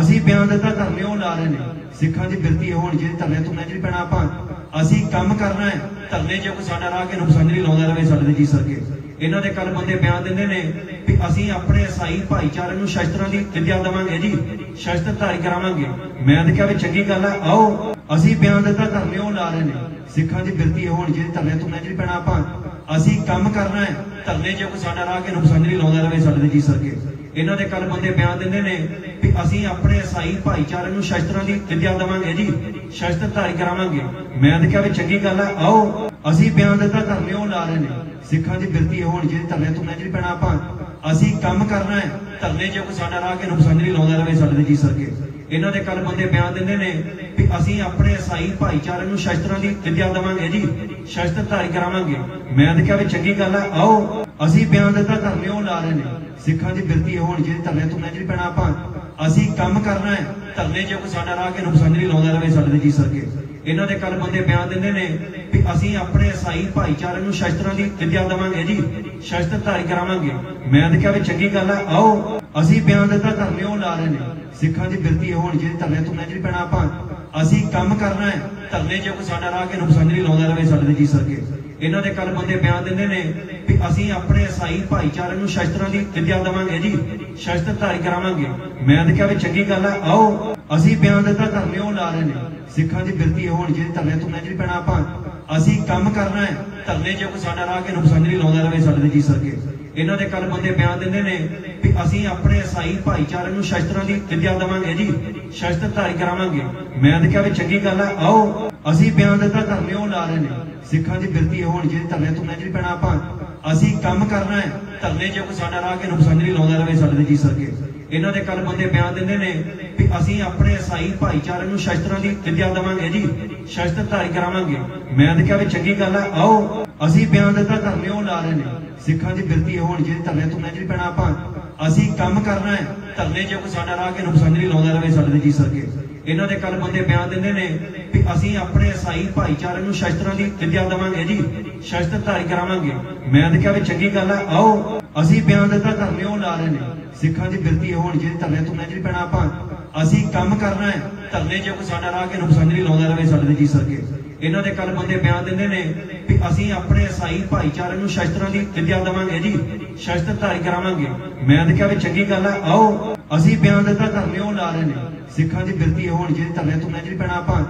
ਅਸੀਂ ਬਿਆਨ ਦਿੱਤਾ, ਧਰਨੇ ਉਹ ਲਾ ਰਹੇ ਨੇ। ਸਿੱਖਾਂ ਦੀ ਬਿਰਤੀ ਹੋਣ ਜਿਹੜੇ ਧਰਨੇ ਤੋਂ ਨਹੀਂ ਪੈਣਾ ਆਪਾਂ। ਅਸੀਂ ਕੰਮ ਕਰਨਾ ਹੈ, ਧਰਨੇ ਜੇ ਕੋਈ ਸਾਡਾ ਰਾਹ ਕੇ ਨੁਕਸਾਨ ਨਹੀਂ ਲਾਉਂਦਾ ਰਹੇ ਸਾਡੇ ਤੇ ਜੀ ਸਕੇ ਇਹਨਾਂ ਦੇ ਕੱਲ ਬੰਦੇ ਬਿਆਨ ਦਿੰਦੇ ਨੇ ਵੀ ਅਸੀਂ ਆਪਣੇ ਈਸਾਈ ਭਾਈਚਾਰੇ ਨੂੰ ਸ਼ਸਤਰਾਂ ਦੀ ਵਿਦਿਆ ਦੇਵਾਂਗੇ ਜੀ, ਸ਼ਸਤਰ ਧਾਰੀ ਕਰਾਵਾਂਗੇ। ਮੈਂ ਤਾਂ ਕਿਹਾ ਵੀ ਚੰਗੀ ਗੱਲ ਹੈ ਆਓ, ਅਸੀਂ ਬਿਆਨ ਦਿੱਤਾ, ਧਰਨੇ ਉਹ ਲਾ ਰਹੇ ਨੇ। ਸਿੱਖਾਂ ਦੀ ਬਿਰਤੀ ਹੋਣ ਜਿਹੜੇ ਧਰਨੇ ਤੋਂ ਨਹੀਂ ਪੈਣਾ ਆਪਾਂ। ਅਸੀਂ ਕੰਮ ਕਰਨਾ ਹੈ, ਧਰਨੇ ਜੇ ਕੋਈ ਸਾਡਾ ਰਾਹ ਕੇ ਨੁਕਸਾਨ ਨਹੀਂ ਲਾਉਂਦਾ ਰਹੇ ਸਾਡੇ ਤੇ ਜੀ ਸਕੇ ਇਹਨਾਂ ਦੇ ਕੱਲ ਬੰਦੇ ਬਿਆਨ ਦਿੰਦੇ ਨੇ ਅਸੀਂ ਆਪਣੇ ਈਸਾਈ ਭਾਈਚਾਰੇ ਨੂੰ ਸ਼ਸਤਰਾਂ ਦੀ ਵਿਦਿਆ ਦੇਵਾਂਗੇ ਜੀ। ਸ਼ਸਤਰ ਧਾਰੀ ਕਰਾਵਾਂਗੇ। ਮੈਂ ਤਾਂ ਕਿਹਾ ਵੀ ਚੰਗੀ ਗੱਲ ਹੈ ਆਓ। ਅਸੀਂ ਬਿਆਨ ਦਿੱਤਾ, ਧਰਨੇ ਉਹ ਲਾ ਰਹੇ ਨੇ। ਸਿੱਖਾਂ ਦੀ ਬਿਰਤੀ ਹੋਣ ਜਿਹੜੇ ਧਰਨੇ ਤੋਂ ਨਹੀਂ ਪੈਣਾ ਆਪਾਂ। ਅਸੀਂ ਕੰਮ ਕਰਨਾ ਹੈ। ਧਰਨੇ ਜੇ ਕੋਈ ਸਾਡਾ ਰਾਹ ਕੇ ਨੁਕਸਾਨ ਨਹੀਂ ਲਾਉਂਦਾ ਰਹੇ ਸਾਡੇ ਤੇ ਜੀ ਸਕੇ ਇਹਨਾਂ ਦੇ ਕੱਲ ਬੰਦੇ ਬਿਆਨ ਦਿੰਦੇ ਨੇ। ਵੀ ਅਸੀਂ ਆਪਣੇ ਈਸਾਈ ਭਾਈਚਾਰੇ ਨੂੰ ਸ਼ਸਤਰਾਂ ਦੀ ਵਿਦਿਆ ਦੇਵਾਂਗੇ ਜੀ ਸ਼ਸਤਰ ਧਾਰੀ ਕਰਾਵਾਂਗੇ। ਮੈਂ ਤਾਂ ਕਿਹਾ ਵੀ ਚੰਗੀ ਗੱਲ ਹੈ ਆਓ, ਅਸੀਂ ਬਿਆਨ ਦਿੱਤਾ ਧਰਨੇ ਉਹ ਲਾ ਰਹੇ ਨੇ। ਸਿੱਖਾਂ ਦੀ ਬਿਰਤੀ ਹੋਣ ਜਿਹੜੇ ਧਰਨੇ ਤੋਂ ਨਹੀਂ ਪੈਣਾ ਆਪਾਂ। ਅਸੀਂ ਕੰਮ ਕਰਨਾ ਹੈ, ਧਰਨੇ ਜੇ ਕੋਈ ਸਾਡਾ ਰਾਹ ਕੇ ਨੁਕਸਾਨ ਨਹੀਂ ਲਾਉਂਦਾ ਰਹੇ ਸਾਡੇ ਤੇ ਜੀ ਸਕੇ ਇਹਨਾਂ ਦੇ ਕੱਲ ਬੰਦੇ ਬਿਆਨ ਦਿੰਦੇ ਨੇ ਵੀ ਅਸੀਂ ਆਪਣੇ ਈਸਾਈ ਭਾਈਚਾਰੇ ਨੂੰ ਸ਼ਸਤਰਾਂ ਦੀ ਵਿਦਿਆ ਦੇਵਾਂਗੇ ਜੀ ਸ਼ਸਤਰ ਧਾਰੀ ਕਰਾਵਾਂਗੇ। ਮੈਂ ਤਾਂ ਕਿਹਾ ਵੀ ਚੰਗੀ ਗੱਲ ਹੈ ਆਓ, ਅਸੀਂ ਬਿਆਨ ਦਿੱਤਾ, ਧਰਨੇ ਉਹ ਲਾ ਰਹੇ ਨੇ। ਸਿੱਖਾਂ ਦੀ ਬਿਰਤੀ ਹੋਣ ਜਿਹੜੇ ਧਰਨੇ ਤੋਂ ਨਹੀਂ ਪੈਣਾ ਆਪਾਂ। ਅਸੀਂ ਕੰਮ ਕਰਨਾ ਹੈ, ਧਰਨੇ ਜੇ ਕੋਈ ਸਾਡਾ ਰਾਹ ਕੇ ਨੁਕਸਾਨ ਨਹੀਂ ਲਾਉਂਦਾ ਰਹੇ ਸਾਡੇ ਜੀ ਸਕੇ ਇਹਨਾਂ ਦੇ ਕੱਲ ਬੰਦੇ ਬਿਆਨ ਦਿੰਦੇ ਨੇ ਵੀ ਅਸੀਂ ਆਪਣੇ ਈਸਾਈ ਭਾਈਚਾਰੇ ਨੂੰ ਸ਼ਸਤਰਾਂ ਦੀ ਵਿਦਿਆ ਦੇਵਾਂਗੇ ਜੀ ਸ਼ਸਤਰ ਧਾਰੀ ਕਰਾਵਾਂਗੇ। ਮੈਂ ਤਾਂ ਕਿਹਾ ਵੀ ਚੰਗੀ ਗੱਲ ਹੈ ਆਓ ਅਸੀਂ ਬਿਆਨ ਦਿੱਤਾ ਧਰਨੇ ਉਹ ਲਾ ਰਹੇ ਨੇ, ਸਿੱਖਾਂ ਦੀ ਬਿਰਤੀ ਹੋਣ ਜਿਹੜੇ ਧਰਨੇ ਤੋਂ ਨਹੀਂ ਪੈਣਾ ਆਪਾਂ। ਅਸੀਂ ਕੰਮ ਕਰਨਾ ਹੈ, ਧਰਨੇ ਜੇ ਕੋਈ ਸਾਡਾ ਰਾਹ ਕੇ ਨੁਕਸਾਨ ਲਾਉਂਦਾ ਰਹੇ ਸਾਡੇ ਤੇ ਜੀ ਸਕੇ ਇਹਨਾਂ ਦੇ ਕੱਲ ਬੰਦੇ ਬਿਆਨ ਦਿੰਦੇ ਨੇ ਵੀ ਅਸੀਂ ਆਪਣੇ ਈਸਾਈ ਭਾਈਚਾਰੇ ਨੂੰ ਸ਼ਸਤਰਾਂ ਦੀ ਵਿਦਿਆ ਦੇਵਾਂਗੇ ਜੀ ਸ਼ਸਤਰ ਧਾਰੀ ਕਰਾਵਾਂਗੇ। ਮੈਂ ਤਾਂ ਕਿਹਾ ਵੀ ਚੰਗੀ ਗੱਲ ਹੈ ਆਓ। ਅਸੀਂ ਬਿਆਨ ਦਿੱਤਾ ਧਰਨੇ ਉਹ ਲਾ ਰਹੇ ਨੇ, ਸਿੱਖਾਂ ਦੀ ਬਿਰਤੀ ਹੋਣ ਜਿਹੜੇ ਧਰਨੇ ਤੋਂ ਨਹੀਂ ਪੈਣਾ ਆਪਾਂ। ਅਸੀਂ ਕੰਮ ਕਰਨਾ ਹੈ, ਧਰਨੇ ਜੇ ਕੋਈ ਸਾਡਾ ਰਾਹ ਕੇ ਨੁਕਸਾਨੀ ਲਾਉਂਦਾ ਰਹੇ ਸਾਡੇ ਤੇ ਜੀ ਸਕੇ ਇਹਨਾਂ ਦੇ ਕੱਲ ਬੰਦੇ ਬਿਆਨ ਦਿੰਦੇ ਨੇ ਵੀ ਅਸੀਂ ਆਪਣੇ ਈਸਾਈ ਭਾਈਚਾਰੇ ਨੂੰ ਸ਼ਸਤਰਾਂ ਦੀ ਵਿਦਿਆ ਦੇਵਾਂਗੇ ਜੀ, ਸ਼ਸਤਰ ਧਾਰੀ ਕਰਾਵਾਂਗੇ। ਮੈਂ ਤਾਂ ਕਿਹਾ ਵੀ ਚੰਗੀ ਗੱਲ ਹੈ ਆਓ, ਅਸੀਂ ਬਿਆਨ ਦਿੱਤਾ ਧਰਨੇ ਉਹ ਲਾ ਰਹੇ ਨੇ। ਸਿੱਖਾਂ ਦੀ ਬਿਰਤੀ ਹੋਣ ਜਿਹੜੇ ਧਰਨੇ ਤੋਂ ਨਹੀਂ ਪੈਣਾ ਆਪਾਂ। ਅਸੀਂ ਕੰਮ ਕਰਨਾ ਹੈ, ਧਰਨੇ ਜੇ ਕੋਈ ਸਾਡਾ ਰਾਹ ਕੇ ਨੁਕਸਾਨ ਨਹੀਂ ਲਾਉਂਦਾ ਰਹੇ ਸਾਡੇ ਤੇ ਜੀ ਸਕੇ ਇਹਨਾਂ ਦੇ ਕੱਲ ਬੰਦੇ ਬਿਆਨ ਦਿੰਦੇ ਨੇ ਵੀ ਅਸੀਂ ਆਪਣੇ ਈਸਾਈ ਭਾਈਚਾਰੇ ਨੂੰ ਸ਼ਸਤਰਾਂ ਦੀ ਵਿਦਿਆ ਦੇਵਾਂਗੇ ਜੀ ਸ਼ਸਤਰ ਧਾਰੀ ਕਰਾਵਾਂਗੇ। ਮੈਂ ਤਾਂ ਕਿਹਾ ਵੀ ਚੰਗੀ ਗੱਲ ਹੈ ਆਓ, ਅਸੀਂ ਬਿਆਨ ਦਿੱਤਾ, ਧਰਨੇ ਉਹ ਲਾ ਰਹੇ ਨੇ। ਸਿੱਖਾਂ ਦੀ ਬਿਰਤੀ ਹੋਣ, ਜਿਹੜੇ ਧਰਨੇ ਤੋਂ ਨਹੀਂ ਪੈਣਾ ਆਪਾਂ, ਅਸੀਂ ਕੰਮ ਕਰਨਾ ਹੈ, ਧਰਨੇ ਜੇ ਕੋਈ ਸਾਡਾ ਰਾਹ ਕੇ ਨੁਕਸਾਨ ਨਹੀਂ ਲਾਉਂਦਾ ਰਹੇ ਸਾਡੇ ਤੇ ਜੀ ਸਕੇ ਇਹਨਾਂ ਦੇ ਕੱਲ ਬੰਦੇ ਬਿਆਨ ਦਿੰਦੇ ਨੇ ਵੀ ਅਸੀਂ ਆਪਣੇ ਈਸਾਈ ਭਾਈਚਾਰੇ ਨੂੰ ਸ਼ਸਤਰਾਂ ਦੀ ਵਿਦਿਆ ਦੇਵਾਂਗੇ ਜੀ ਸ਼ਸਤਰ ਧਾਰੀ ਕਰਾਵਾਂਗੇ। ਮੈਂ ਤਾਂ ਕਿਹਾ ਵੀ ਚੰਗੀ ਗੱਲ ਹੈ ਆਓ ਅਸੀਂ ਬਿਆਨ ਦਿੱਤਾ, ਧਰਨੇ ਉਹ ਲਾ ਰਹੇ ਨੇ। ਸਿੱਖਾਂ ਦੀ ਬਿਰਤੀ ਹੋਣ ਜਿਹੜੇ ਧਰਨੇ ਤੋਂ ਨਹੀਂ ਪੈਣਾ ਆਪਾਂ।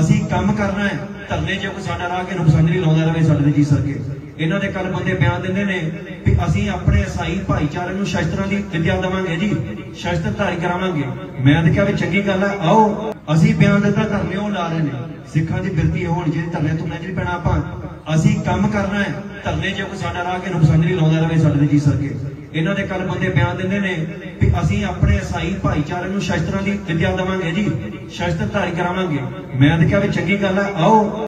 ਅਸੀਂ ਕੰਮ ਕਰਨਾ ਹੈ। ਧਰਨੇ ਜੇ ਕੋਈ ਸਾਡਾ ਰਾਹ ਕੇ ਨੁਕਸਾਨ ਲਾਉਂਦਾ ਰਹੇ ਸਾਡੇ ਤੇ ਜੀ ਸਕੇ ਇਹਨਾਂ ਦੇ ਕੱਲ ਬੰਦੇ ਬਿਆਨ ਦਿੰਦੇ ਨੇ ਵੀ ਅਸੀਂ ਆਪਣੇ ਈਸਾਈ ਭਾਈਚਾਰੇ ਨੂੰ ਸ਼ਸਤਰਾਂ ਦੀ ਵਿਦਿਆ ਦੇਵਾਂਗੇ ਜੀ। ਸ਼ਸਤਰ ਧਾਰੀ ਕਰਾਵਾਂਗੇ। ਮੈਂ ਤਾਂ ਕਿਹਾ ਵੀ ਚੰਗੀ ਗੱਲ ਹੈ ਆਓ। ਅਸੀਂ ਬਿਆਨ ਦਿੱਤਾ, ਧਰਨੇ ਉਹ ਲਾ ਰਹੇ ਨੇ। ਸਿੱਖਾਂ ਦੀ ਬਿਰਤੀ ਹੋਣ ਜਿਹੜੇ ਧਰਨੇ ਤੋਂ ਨਹੀਂ ਪੈਣਾ ਆਪਾਂ। ਅਸੀਂ ਕੰਮ ਕਰਨਾ ਹੈ। ਧਰਨੇ ਜੇ ਕੋਈ ਸਾਡਾ ਰਾਹ ਕੇ ਨੁਕਸਾਨ ਨਹੀਂ ਲਾਉਂਦਾ ਰਹੇ ਸਾਡੇ ਤੇ ਜੀ ਸਕੇ ਇਹਨਾਂ ਦੇ ਕੱਲ ਬੰਦੇ ਬਿਆਨ ਦਿੰਦੇ ਨੇ ਵੀ ਅਸੀਂ ਆਪਣੇ ਈਸਾਈ ਭਾਈਚਾਰੇ ਨੂੰ ਸ਼ਸਤਰਾਂ ਦੀ ਵਿਦਿਆ ਦੇਵਾਂਗੇ ਜੀ, ਸ਼ਸਤਰ ਧਾਰੀ ਕਰਾਵਾਂਗੇ। ਮੈਂ ਤਾਂ ਕਿਹਾ ਵੀ ਚੰਗੀ ਗੱਲ ਹੈ ਆਓ।